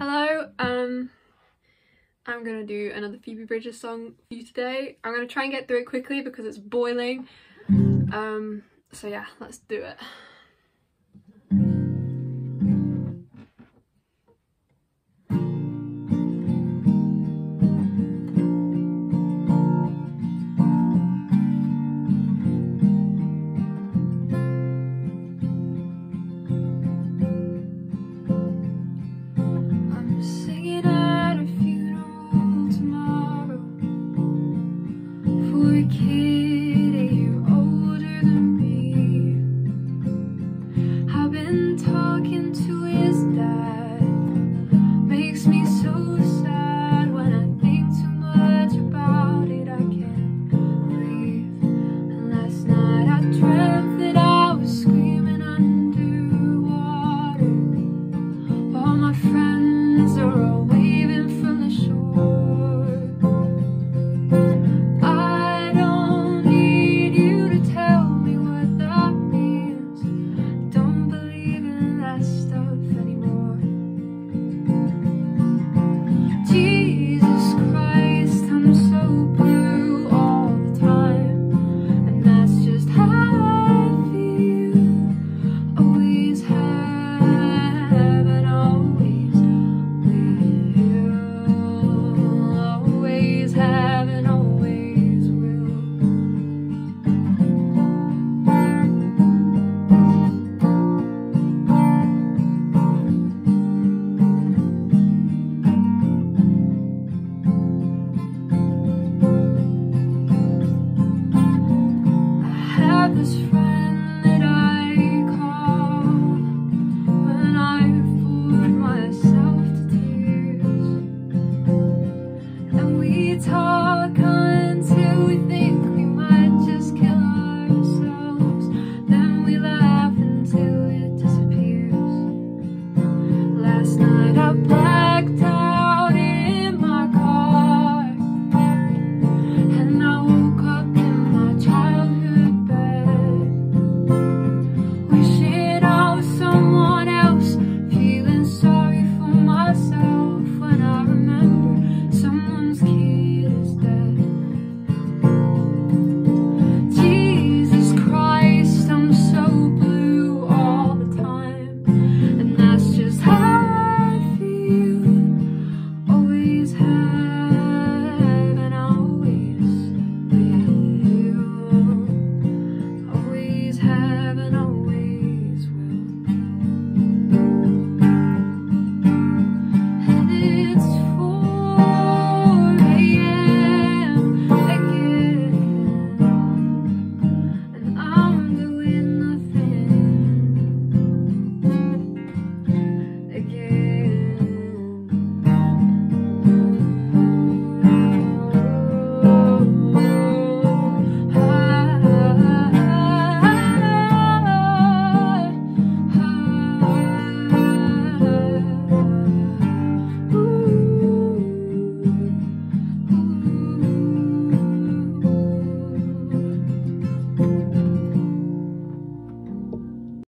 Hello, um, I'm gonna do another Phoebe Bridgers song for you today. I'm gonna try and get through it quickly because it's boiling. Um, so yeah, let's do it. I've been was right.